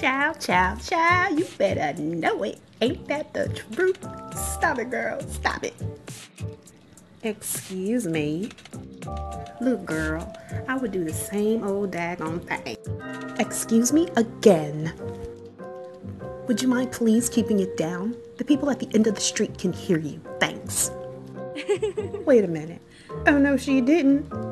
Chow, chow, chow! you better know it. Ain't that the truth? Stop it, girl. Stop it. Excuse me. Look, girl, I would do the same old daggone thing. Excuse me again. Would you mind please keeping it down? The people at the end of the street can hear you. Thanks. Wait a minute. Oh no, she didn't.